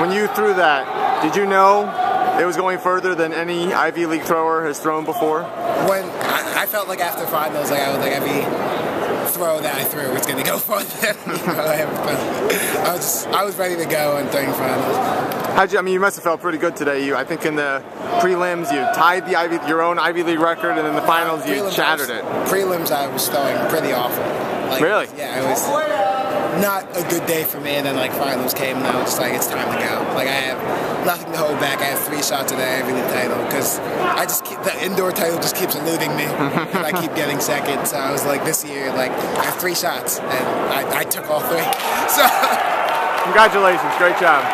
When you threw that, did you know it was going further than any Ivy League thrower has thrown before? When I, I felt like after finals, like I was like every throw that I threw was going to go further. I was just, I was ready to go in during finals. How'd you? I mean, you must have felt pretty good today. You, I think, in the prelims, you tied the Ivy, your own Ivy League record, and in the finals, you shattered I it. Prelims, I was throwing pretty awful. Like, Really? Yeah, it was not a good day for me. And then like finals came, and I was just like, it's time to go. Like I have nothing to hold back. I have three shots at League title because I just keep the indoor title just keeps eluding me, and I keep getting second. So I was like, this year, like I have three shots, and I, I took all three. So. Congratulations, great job.